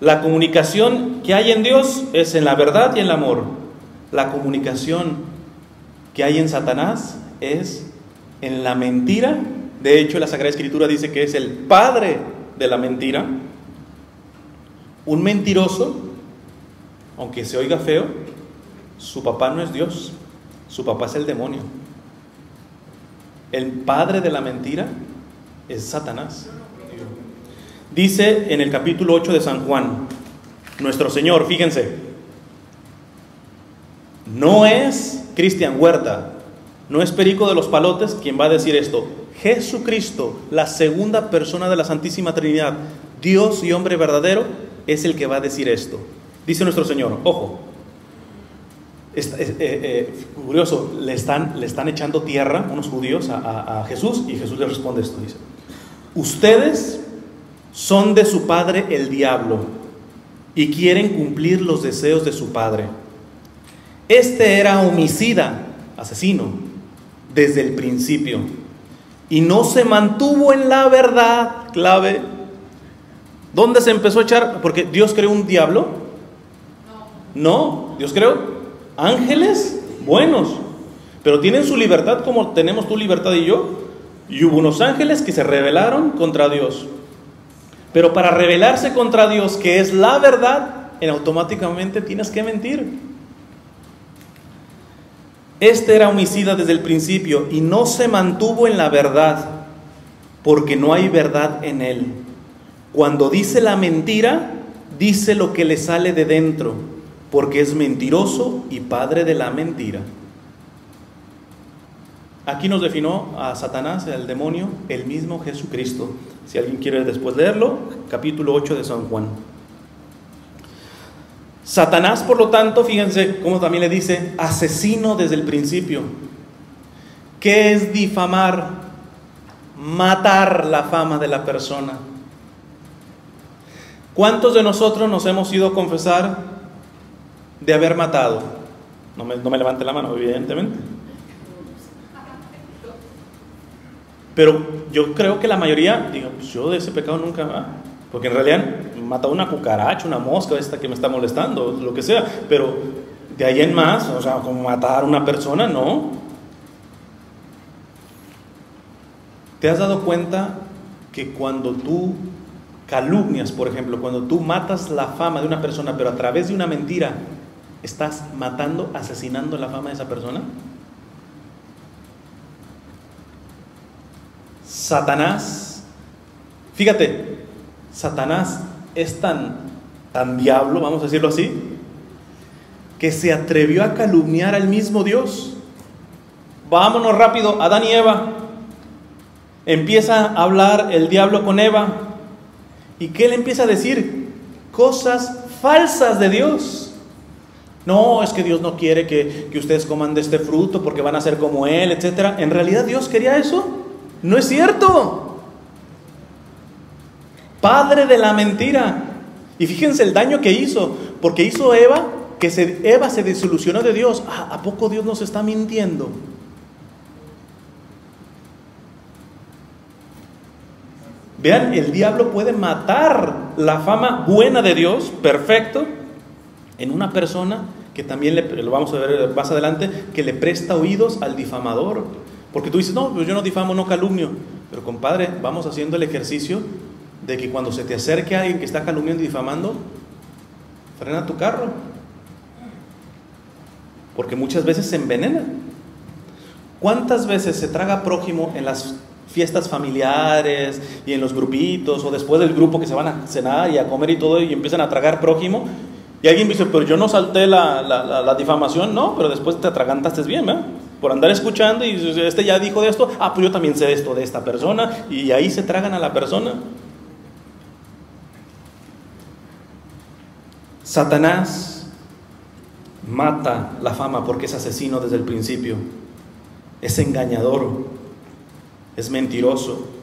La comunicación que hay en Dios es en la verdad y en el amor. La comunicación que hay en Satanás es en la mentira. De hecho, la Sagrada Escritura dice que es el padre de la mentira. Un mentiroso, aunque se oiga feo, su papá no es Dios, su papá es el demonio. El padre de la mentira es Satanás. Dice en el capítulo 8 de San Juan, nuestro Señor, fíjense, no es Cristian Huerta, no es Perico de los Palotes quien va a decir esto. Jesucristo, la segunda persona de la Santísima Trinidad, Dios y hombre verdadero, es el que va a decir esto. Dice nuestro Señor, ojo, es, eh, eh, curioso, le están, le están echando tierra unos judíos a, a Jesús y Jesús le responde esto, dice, ustedes son de su padre el diablo y quieren cumplir los deseos de su padre. Este era homicida, asesino, desde el principio y no se mantuvo en la verdad, clave. ¿Dónde se empezó a echar? Porque Dios creó un diablo. No, Dios creó ángeles buenos, pero tienen su libertad como tenemos tu libertad y yo. Y hubo unos ángeles que se rebelaron contra Dios. Pero para rebelarse contra Dios, que es la verdad, en automáticamente tienes que mentir. Este era homicida desde el principio y no se mantuvo en la verdad, porque no hay verdad en él. Cuando dice la mentira, dice lo que le sale de dentro, porque es mentiroso y padre de la mentira. Aquí nos definió a Satanás, el demonio, el mismo Jesucristo. Si alguien quiere después leerlo, capítulo 8 de San Juan. Satanás, por lo tanto, fíjense cómo también le dice, asesino desde el principio. ¿Qué es difamar? Matar la fama de la persona. ¿Cuántos de nosotros nos hemos ido a confesar de haber matado? No me, no me levante la mano, evidentemente. Pero yo creo que la mayoría, digo, pues yo de ese pecado nunca, porque en realidad matado una cucaracha, una mosca, esta que me está molestando, lo que sea, pero de ahí en más, o sea, como matar a una persona, no. ¿Te has dado cuenta que cuando tú calumnias, por ejemplo, cuando tú matas la fama de una persona, pero a través de una mentira, estás matando, asesinando la fama de esa persona? Satanás, fíjate, Satanás es tan, tan diablo, vamos a decirlo así, que se atrevió a calumniar al mismo Dios. Vámonos rápido, Adán y Eva. Empieza a hablar el diablo con Eva. ¿Y qué le empieza a decir? Cosas falsas de Dios. No, es que Dios no quiere que, que ustedes coman de este fruto porque van a ser como Él, etc. ¿En realidad Dios quería eso? No es cierto. Padre de la mentira. Y fíjense el daño que hizo, porque hizo Eva, que se, Eva se desilusionó de Dios. Ah, ¿A poco Dios nos está mintiendo? Vean, el diablo puede matar la fama buena de Dios, perfecto, en una persona que también le, lo vamos a ver más adelante, que le presta oídos al difamador. Porque tú dices, no, pues yo no difamo, no calumnio. Pero compadre, vamos haciendo el ejercicio de que cuando se te acerque alguien que está calumniando y difamando, frena tu carro. Porque muchas veces se envenena. ¿Cuántas veces se traga prójimo en las fiestas familiares y en los grupitos o después del grupo que se van a cenar y a comer y todo y empiezan a tragar prójimo? Y alguien dice, pero yo no salté la, la, la difamación, no, pero después te atragantaste bien, ¿verdad? Por andar escuchando y este ya dijo de esto, ah, pues yo también sé esto de esta persona y ahí se tragan a la persona. Satanás mata la fama porque es asesino desde el principio, es engañador, es mentiroso.